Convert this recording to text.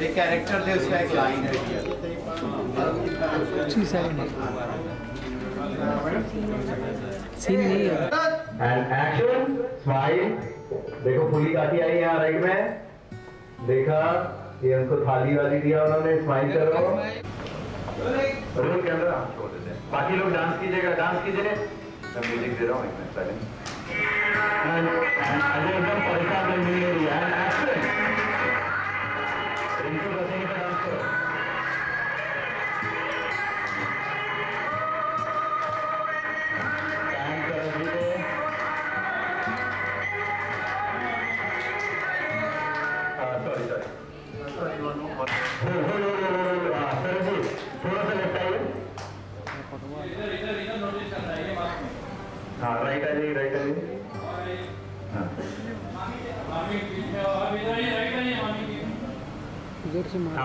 एक कैरेक्टर थे उसका एक लाइन है। सीन नहीं है। एंड एक्शन स्माइल देखो फुली काटी आई यहाँ राइट में। देखा ये उनको थाली वाली दिया उन्होंने स्माइल करो रोल कैमरा छोड़ देते हैं बाकी लोग डांस कीजिएगा डांस कीजिए। मैं म्यूज़िक दे रहा हूँ एक मिनट पहले। जी, थोड़ा सा लेफ़्ट आइए हाँ राइट आ जाइए राइट आ जाइए জোরসে মার